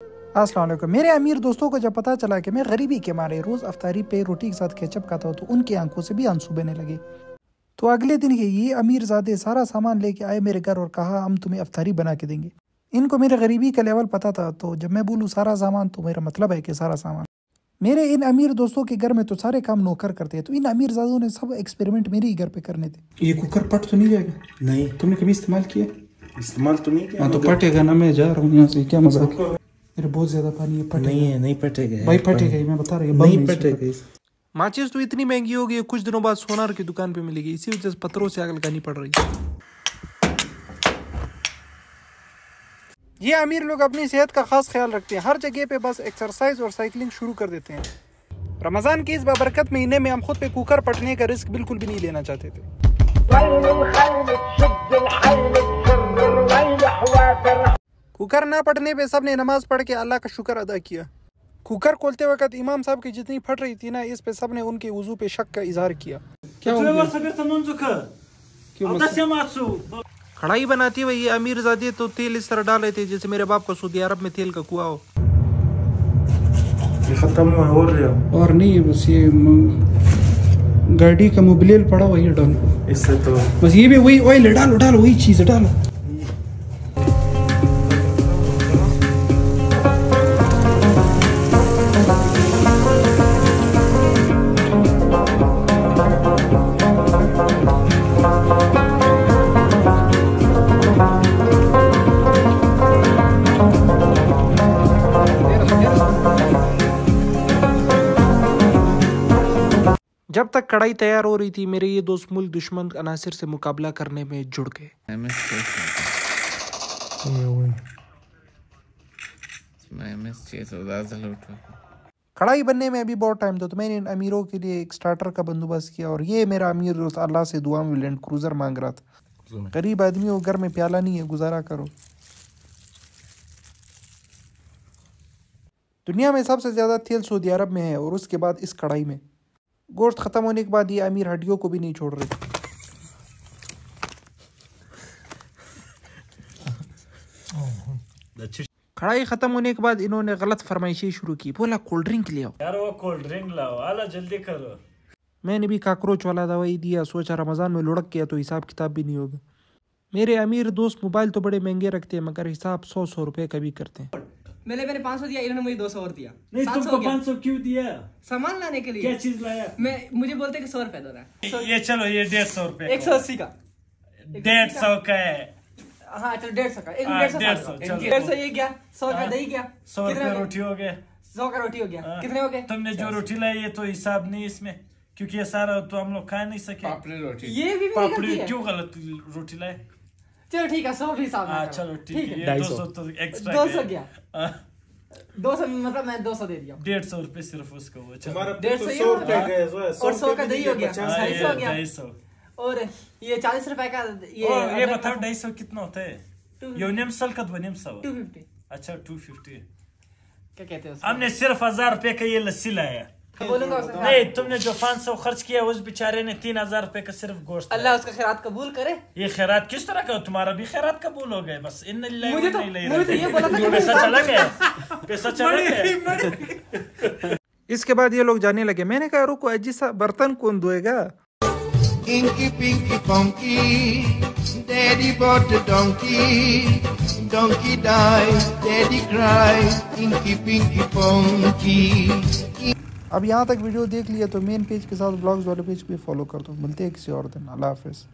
अस्सलाम वालेकुम। मेरे अमीर दोस्तों को जब पता चला कि मैं गरीबी के मारे रोज़ अफ्तारी पे रोटी के साथ केचप खाता हूँ तो उनकी आँखों से भी आँसू बहने लगे। तो अगले दिन ही ये अमीर ज़ादे सारा सामान लेके आए मेरे घर और कहा हम तुम्हें अफ्तारी बना के देंगे। इनको मेरे गरीबी का लेवल पता था तो जब मैं बोलूँ सारा सामान तो मेरा मतलब है कि सारा सामान। मेरे इन अमीर दोस्तों के घर में तो सारे काम नौकर करते हैं तो इन अमीर जादों ने सब एक्सपेरिमेंट मेरे ही घर पे करने थे। ये कुकर पट तो नहीं जाएगा? नहीं। तुमने कभी इस्तेमाल किया? इस्तेमाल तो नहीं किया। हाँ तो पटेगा ना मैं जा रहा हूँ यहाँ से क्या मज़ाक है? मेरे बहुत ज़्यादा पानी है पटेगा नहीं है नहीं पटेगा भाई पटेगा ही, मैं बता रही हूँ नहीं पटेगा माचिस तो इतनी महँगी हो गई है कुछ दिनों बाद सोनार की दुकान पे मिलेगी। इसी वजह से पत्थरों से आग लगानी पड़ रही है। ये अमीर लोग अपनी सेहत का खास ख्याल रखते हैं। हर जगह पे बस एक्सरसाइज और साइकिलिंग शुरू कर देते हैं। रमज़ान के इस बाबरकत महीने में हम खुद पे कुकर पटने का रिस्क बिल्कुल भी नहीं लेना चाहते थे। कुकर ना पटने पे सबने नमाज़ पढ़ के अल्लाह का शुक्र अदा किया। कुकर खोलते वक्त इमाम साहब की जितनी फट रही थी ना इस पे सबने उनके वज़ू पे शक का इजहार किया। हो? कढ़ाई बनाती हुई ये अमीर जादे तो तेल इस तरह डाले थे जैसे मेरे बाप को सऊदी अरब में तेल का कुआ हो। खत्म हुआ और ले आओ और नहीं बस ये गाड़ी का मोबिलियल पड़ा वही डालो। इससे तो बस ये भी वही ऑयल डालो डालो वही चीज़ डालो। जब तक कड़ाई तैयार हो रही थी मेरे ये दोस्त मुल्क दुश्मन अनासिर से मुकाबला करने में जुड़ गए। कढ़ाई बनने में अभी बहुत टाइम था तो मैंने इन अमीरों के लिए एक स्टार्टर का बंदोबस्त किया और ये मेरा अमीर दोस्त अल्लाह से दुआ में लैंड क्रूजर मांग रहा था। गरीब आदमी हो घर में प्याला नहीं है गुजारा करो। दुनिया में सबसे ज़्यादा तेल सऊदी अरब में है और उसके बाद इस कढ़ाई में। गोश्त ख़त्म होने के बाद ये अमीर हड्डियों को भी नहीं छोड़ रहे। कढ़ाई ख़त्म होने के बाद इन्होंने गलत फरमाइशी शुरू की। बोला कोल्ड ड्रिंक ले आओ। यार वो कोल्ड ड्रिंक लाओ। आला जल्दी करो। मैंने भी काकरोच वाला दवाई दिया सोचा रमज़ान में लुढ़क गया तो हिसाब किताब भी नहीं होगा। मेरे अमीर दोस्त मोबाइल तो बड़े महँगे रखते हैं मगर हिसाब सौ सौ रुपए का भी करते हैं। मैंने मैंने 500 दिया इन्होंने मुझे 200 और दिया। नहीं तुमको पाँच सौ क्यों दिया? सामान लाने के लिए। क्या चीज़ लाया? मैं मुझे बोलते कि सौ रुपए दो रहा ये चलो ये डेढ़ सौ रुपए एक सौ अस्सी का। डेढ़ सौ का है। हाँ चलो डेढ़ सौ का। एक हाँ, डेढ़ सौ डेढ़ सौ, दो। सौ ये गया सौ का दही गया सौ हो गए? रोटी हो गया। सौ का रोटी हो गया। हाँ। कितने हो गए? तुमने जो रोटी लाई ये तो हिसाब नहीं इसमें क्योंकि ये सारा तो हम लोग खा नहीं सके। ये भी पापड़ी क्यों गलत रोटी लाए? चलो ठीक है सौ भी हिसाब हाँ चलो ठीक है दो सौ तो एक्स्ट्रा दो सौ गया। दो सौ मतलब मैं दो सौ दे दिया। डेढ़ सौ रुपए सिर्फ़ उसको वो डेढ़ सौ हो गया और सौ का दही हो गया। हाँ, ढाई सौ ढाई सौ। और ये चालीस रुपए का ये बताओ ढाई सौ कितना होता है? यूनियम सल का ध्वनियम टू फिफ्टी। अच्छा टू फिफ्टी। क्या कहते हैं हमने सिर्फ़ हज़ार रुपए का ये लस्सी लाया। नहीं तुमने जो पाँच सौ खर्च किया उस बेचारे ने तीन हज़ार रुपए का सिर्फ़ गोश्त अल्लाह उसका खैरात कबूल करे ये खैरात किस तरह का तुम्हारा भी खैरात कबूल हो गए बस इन मुझे तो मुझे तो ये बोला था कि पैसा चला गया पैसा चला गया इसके बाद ये लोग जाने लगे मैंने कहा रुको अजी सा बर्तन कौन धोएगा Inky Pinky Punky, Daddy bought a donkey. Donkey died, Daddy cried. Inky Pinky Punky. अब यहाँ तक वीडियो देख लिया तो मेन पेज के साथ ब्लॉग्स वाले पेज भी फॉलो कर दो। मिलते हैं किसी और दिन। अल्लाह हाफिज़।